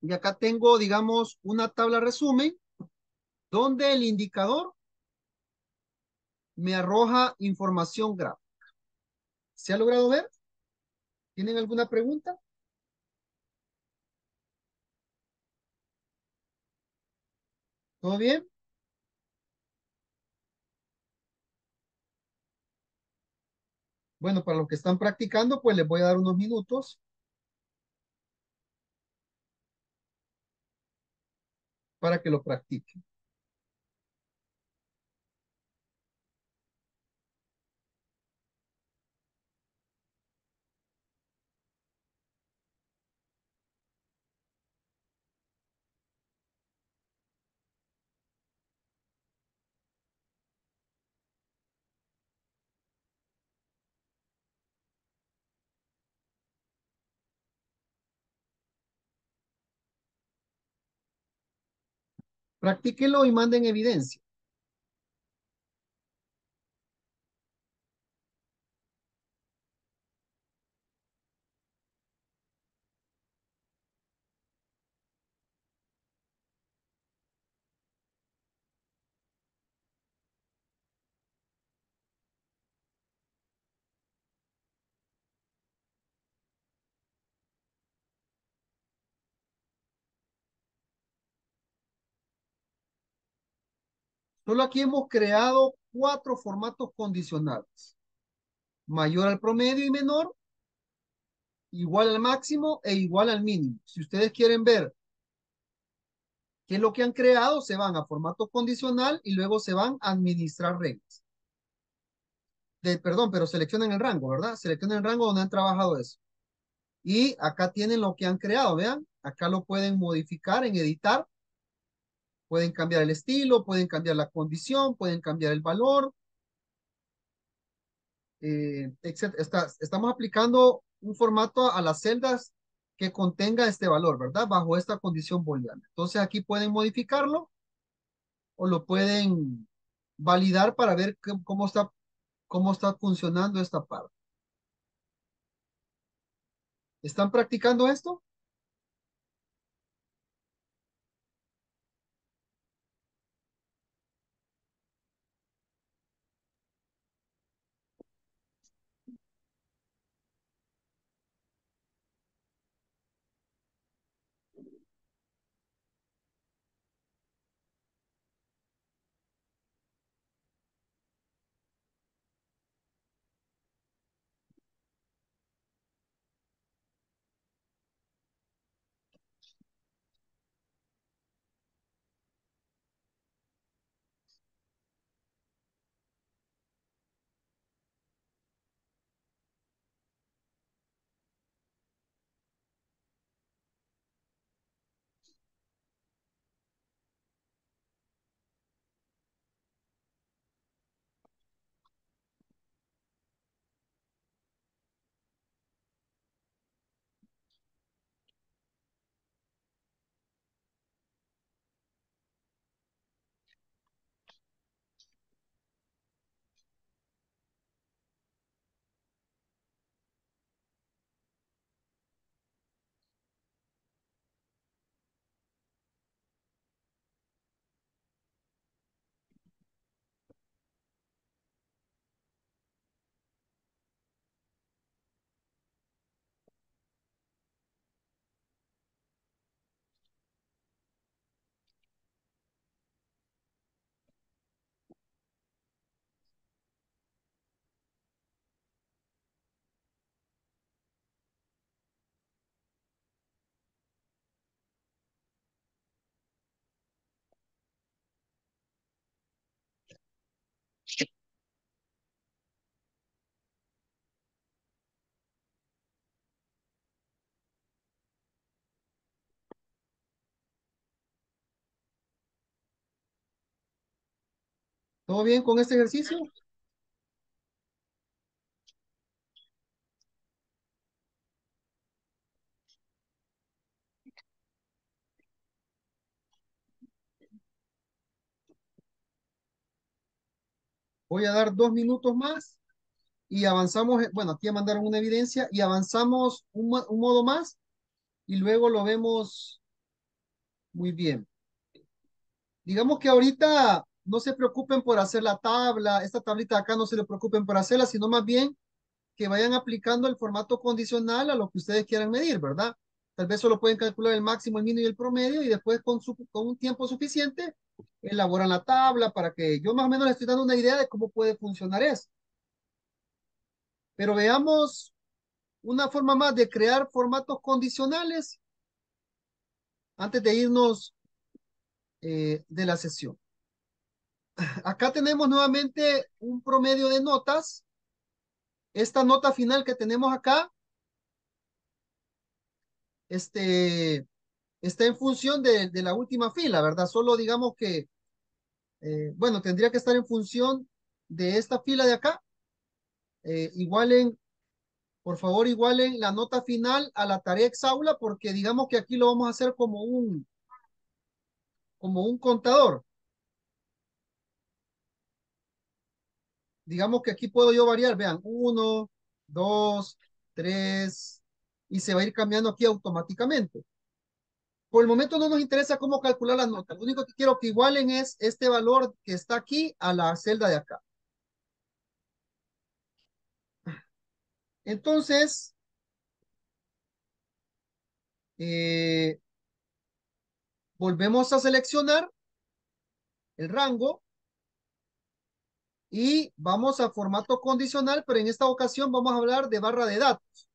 Y acá tengo, digamos, una tabla resumen donde el indicador me arroja información gráfica. ¿Se ha logrado ver? ¿Tienen alguna pregunta? ¿Todo bien? Bueno, para los que están practicando, pues les voy a dar unos minutos. Para que lo practiquen. Practíquenlo y manden evidencia. Solo aquí hemos creado cuatro formatos condicionales. Mayor al promedio y menor, igual al máximo e igual al mínimo. Si ustedes quieren ver qué es lo que han creado, se van a formato condicional y luego se van a administrar reglas. De, perdón, pero seleccionen el rango, ¿verdad? Seleccionen el rango donde han trabajado eso. Y acá tienen lo que han creado, vean. Acá lo pueden modificar en editar Pueden cambiar el estilo, pueden cambiar la condición, pueden cambiar el valor, eh, estamos aplicando un formato a las celdas que contenga este valor, ¿verdad? Bajo esta condición booleana. Entonces aquí pueden modificarlo o lo pueden validar para ver cómo está, cómo está funcionando esta parte. ¿Están practicando esto? ¿Todo bien con este ejercicio? Voy a dar dos minutos más y avanzamos, bueno, aquí mandaron una evidencia y avanzamos un, un modo más y luego lo vemos muy bien. Digamos que ahorita no se preocupen por hacer la tabla, esta tablita acá no se le preocupen por hacerla, sino más bien que vayan aplicando el formato condicional a lo que ustedes quieran medir, ¿verdad? Tal vez solo pueden calcular el máximo, el mínimo y el promedio y después con un tiempo suficiente elaboran la tabla para que yo más o menos les estoy dando una idea de cómo puede funcionar eso. Pero veamos una forma más de crear formatos condicionales antes de irnos eh, de la sesión. Acá tenemos nuevamente un promedio de notas. Esta nota final que tenemos acá este, está en función de, la última fila, ¿verdad? Solo digamos que, eh, bueno, tendría que estar en función de esta fila de acá. Eh, igualen, por favor, igualen la nota final a la tarea exaula, porque digamos que aquí lo vamos a hacer como un, como un contador. Digamos que aquí puedo yo variar, vean, uno, dos, tres, y se va a ir cambiando aquí automáticamente. Por el momento no nos interesa cómo calcular las notas. Lo único que quiero que igualen es este valor que está aquí a la celda de acá. Entonces, eh, volvemos a seleccionar el rango y vamos a formato condicional, pero en esta ocasión vamos a hablar de barra de datos.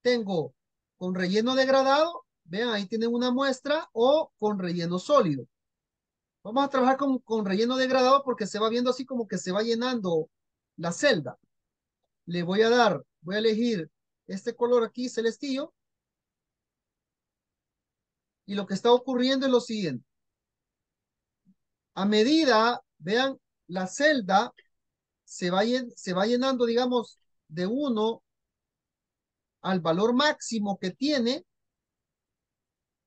Tengo con relleno degradado, vean ahí tienen una muestra, o con relleno sólido. Vamos a trabajar con, con relleno degradado porque se va viendo así como que se va llenando la celda. Le voy a dar, voy a elegir este color aquí, celestillo, y lo que está ocurriendo es lo siguiente. A medida, vean, la celda se va, llenando, digamos, de 1 al valor máximo que tiene.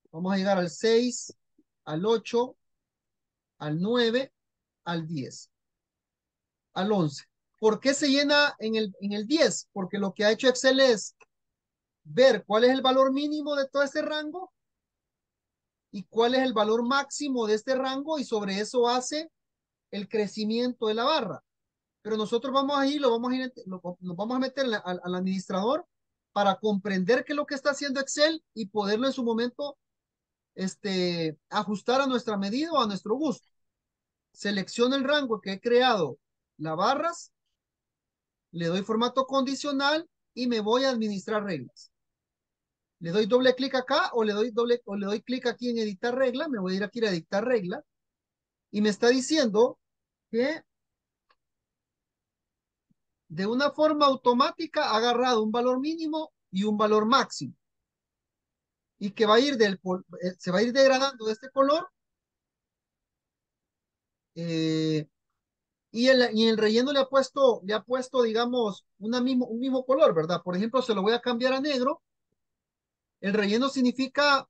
Vamos a llegar al 6, al 8, al 9, al 10, al 11. ¿Por qué se llena en el, en el 10? Porque lo que ha hecho Excel es ver cuál es el valor mínimo de todo este rango y cuál es el valor máximo de este rango y sobre eso hace el crecimiento de la barra. Pero nosotros vamos a ir, lo vamos a nos vamos a meter al, al administrador para comprender qué es lo que está haciendo Excel y poderlo en su momento este, ajustar a nuestra medida o a nuestro gusto. Selecciono el rango que he creado, las barras, le doy formato condicional y me voy a administrar reglas. Le doy doble clic acá o le doy doble o le doy clic aquí en editar regla, me voy a ir aquí a editar regla y me está diciendo que de una forma automática ha agarrado un valor mínimo y un valor máximo. Y que va a ir del eh, se va a ir degradando de este color. Eh, y, el, y el relleno le ha puesto, le ha puesto, digamos, mismo, un mismo color, ¿verdad? Por ejemplo, se lo voy a cambiar a negro el relleno significa,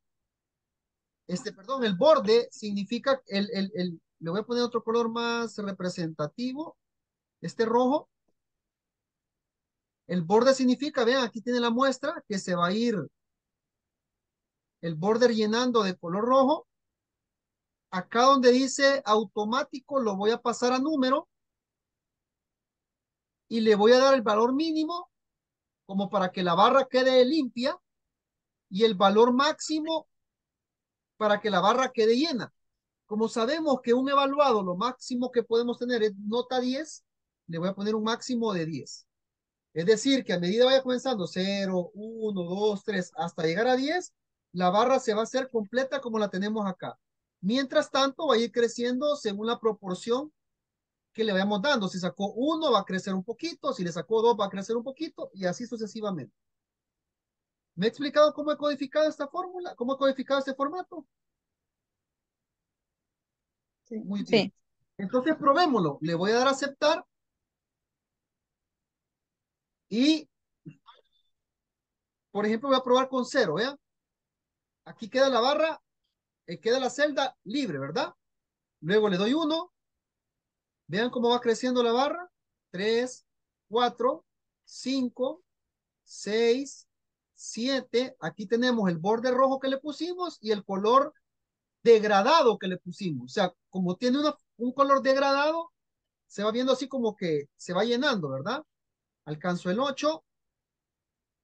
este, perdón, el borde significa, el, el, el, le voy a poner otro color más representativo, este rojo. El borde significa, vean, aquí tiene la muestra que se va a ir el borde llenando de color rojo. Acá donde dice automático lo voy a pasar a número y le voy a dar el valor mínimo como para que la barra quede limpia y el valor máximo para que la barra quede llena. Como sabemos que un evaluado, lo máximo que podemos tener es nota 10, le voy a poner un máximo de 10. Es decir, que a medida vaya comenzando 0, 1, 2, 3, hasta llegar a 10, la barra se va a hacer completa como la tenemos acá. Mientras tanto, va a ir creciendo según la proporción que le vayamos dando. Si sacó 1, va a crecer un poquito. Si le sacó 2, va a crecer un poquito. Y así sucesivamente. ¿Me he explicado cómo he codificado esta fórmula? ¿Cómo he codificado este formato? Sí. Muy bien. Entonces probémoslo. Le voy a dar a aceptar. Y, por ejemplo, voy a probar con cero, ¿vean? Aquí queda la barra, eh, queda la celda libre, ¿verdad? Luego le doy uno. Vean cómo va creciendo la barra. Tres, cuatro, cinco, seis, 7, aquí tenemos el borde rojo que le pusimos y el color degradado que le pusimos. O sea, como tiene un color degradado, se va viendo así como que se va llenando, ¿verdad? Alcanzo el 8,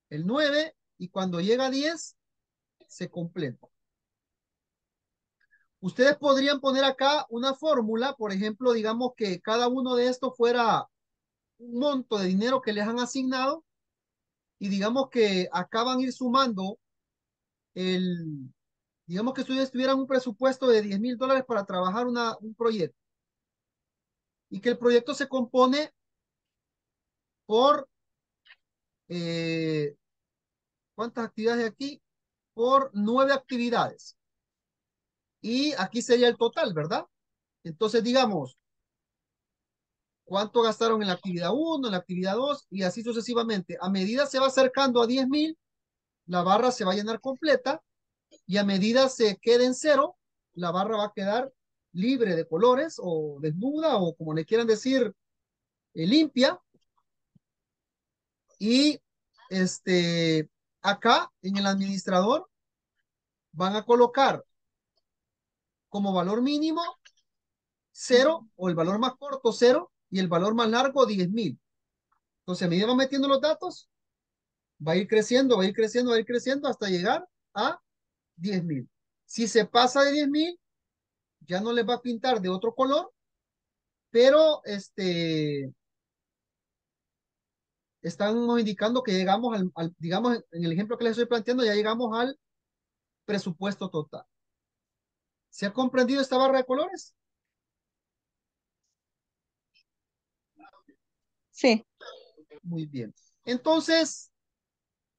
el 9 y cuando llega a 10, se completa. Ustedes podrían poner acá una fórmula, por ejemplo, digamos que cada uno de estos fuera un monto de dinero que les han asignado y digamos que acaban ir sumando el, digamos que ustedes tuvieran un presupuesto de 10 mil dólares para trabajar una, un proyecto y que el proyecto se compone por, eh, ¿cuántas actividades aquí? Por nueve actividades. Y aquí sería el total, ¿verdad? Entonces, digamos, cuánto gastaron en la actividad 1, en la actividad 2 y así sucesivamente. A medida se va acercando a 10 mil, la barra se va a llenar completa y a medida se quede en cero, la barra va a quedar libre de colores o desnuda o como le quieran decir, eh, limpia. Y este, acá en el administrador van a colocar como valor mínimo cero o el valor más corto cero y el valor más largo diez mil. Entonces a medida va metiendo los datos, va a ir creciendo, va a ir creciendo, va a ir creciendo hasta llegar a diez mil. Si se pasa de diez mil, ya no les va a pintar de otro color, pero este estamos indicando que llegamos al, al, digamos, en el ejemplo que les estoy planteando, ya llegamos al presupuesto total. ¿Se ha comprendido esta barra de colores? Sí. Muy bien. Entonces,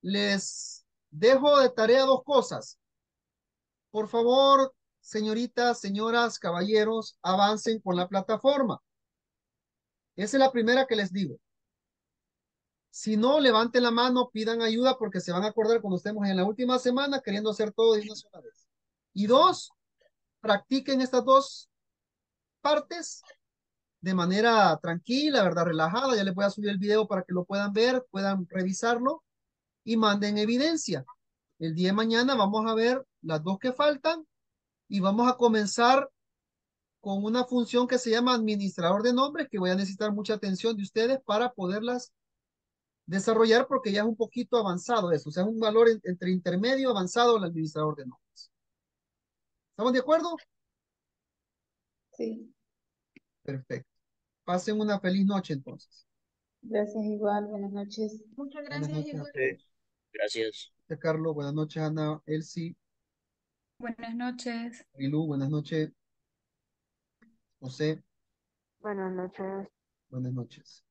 les dejo de tarea dos cosas. Por favor, señoritas, señoras, caballeros, avancen con la plataforma. Esa es la primera que les digo. Si no, levanten la mano, pidan ayuda porque se van a acordar cuando estemos en la última semana queriendo hacer todo de una vez. Y dos, practiquen estas dos partes de manera tranquila, ¿verdad? Relajada. Ya les voy a subir el video para que lo puedan ver, puedan revisarlo y manden evidencia. El día de mañana vamos a ver las dos que faltan y vamos a comenzar con una función que se llama administrador de nombres que voy a necesitar mucha atención de ustedes para poderlas desarrollar porque ya es un poquito avanzado eso, o sea, es un valor entre intermedio avanzado el administrador de nombres. ¿Estamos de acuerdo? Sí. Perfecto. Pasen una feliz noche entonces. Gracias igual, buenas noches. Muchas Buenas gracias, noches. igual. Gracias. Carlos, buenas noches Ana, Elsie, Buenas noches. Milú, buenas noches. José, Buenas noches. buenas noches.